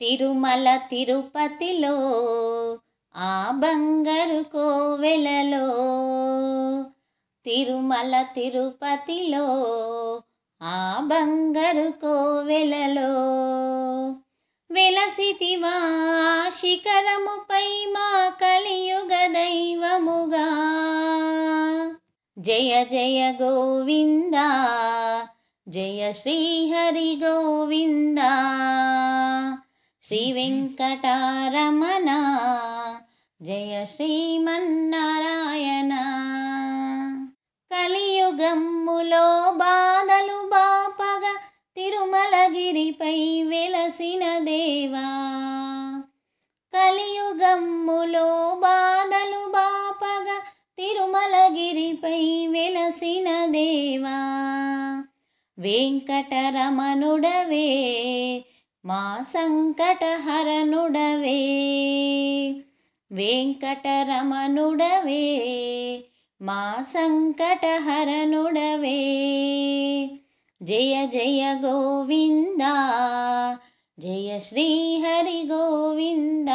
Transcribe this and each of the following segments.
తిరుమల తిరుపతిలో ఆ బంగారు కోవెలలో. తిరుమల తిరుపతిలో ఆ బంగారు కోవెలలో. వెలసితివా శిఖరముపై మా కలియుగ దైవముగా. జయ జయ గోవింద జయ శ్రీహరి గోవిందా. శ్రీ వెంకటారమణ జయ శ్రీమన్నారాయణ. కలియుగమ్ములో బాధలు బాపగా తిరుమలగిరిపై వెలసిన దేవా. కలియుగమ్ములో బాధలు బాపగా తిరుమలగిరిపై వెలసిన దేవా. వెంకటరమణుడవే मा सङ्कटहरनुडवे वेङ्कटरमनुडवे मा सङ्कटहरनुडवे जय जय गोविन्द जय श्रीहरिगोविन्द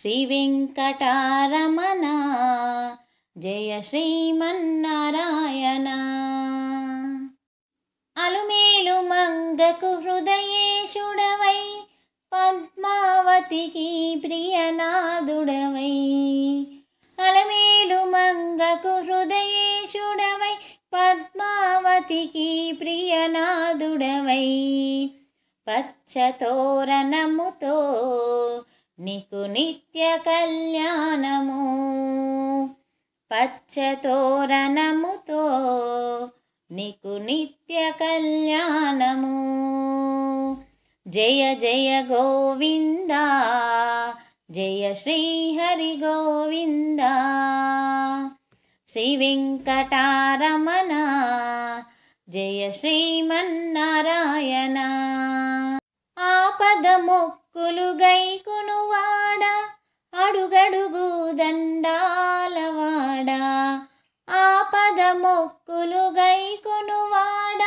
श्रीवेङ्कटारमनः जय श्रीमन्नरायण జయ శ్రీమన్నారాయణ మంగకు హృదయేశుడవై పద్మావతికి ప్రియనాథుడవై అలమేలు మంగకు హృదయేశుడవై పద్మావతికి ప్రియనాథుడవై పచ్చతోరణముతో నీకు నిత్య కళ్యాణము. పచ్చతోరణముతో నీకు నిత్య కళ్యాణము. జయ జయ గోవింద జయ శ్రీహరి గోవింద. శ్రీ వెంకటారమణ జయ శ్రీమన్నారాయణ. ఆపద మొక్కులు గైకునువాడ అడుగడుగు దండాలవాడా ఆపద మొక్కులు గైకొనువాడ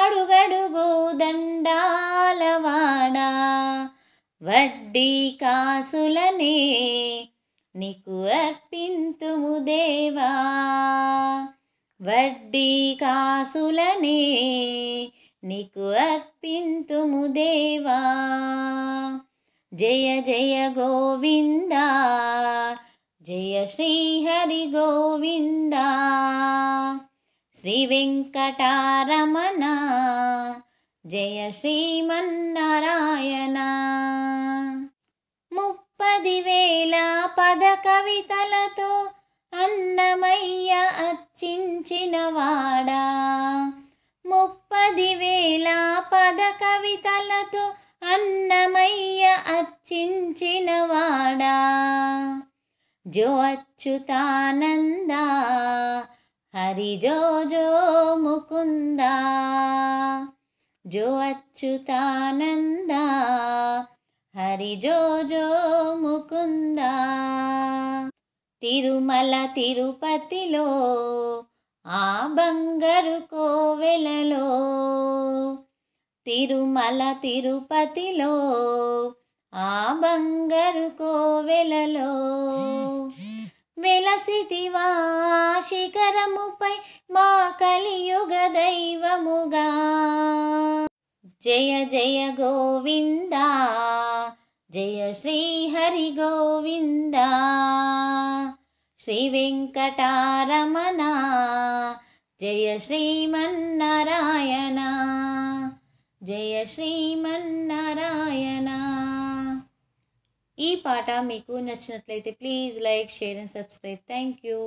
అడుగడుగు దండాలవాడ వడ్డీ కాసులనే నీకు అర్పింతుము దేవా. వడ్డీ కాసులనే నీకు అర్పింతుము దేవా. జయ జయ గోవిందా జయ శ్రీహరి గోవింద. శ్రీ వెంకటారమణ. జయ శ్రీమన్నారాయణ. ముప్పది వేల పద కవితలతో అన్నమయ్య అర్చించిన వాడా. ముప్పది వేల పద కవితలతో అన్నమయ్య అర్చించిన వాడా జో అచ్యుతానంద హరి జో జో ముకుంద. జో అచ్యుతానంద హరి జో జో ముకుంద. తిరుమల తిరుపతిలో ఆ బంగారు కోవెలలో తిరుమల తిరుపతిలో ఆ బంగారు కోవెలలో వెలసితివా శిఖరముపై మా కలియుగ దైవముగా. జయ జయ గోవింద జయ శ్రీహరి గోవింద. శ్రీ వెంకటారమణ జయ శ్రీమన్నారాయణ జయ శ్రీమన్నారాయణ ఈ పాట మీకు నచ్చినట్లయితే please like share and subscribe. Thank you.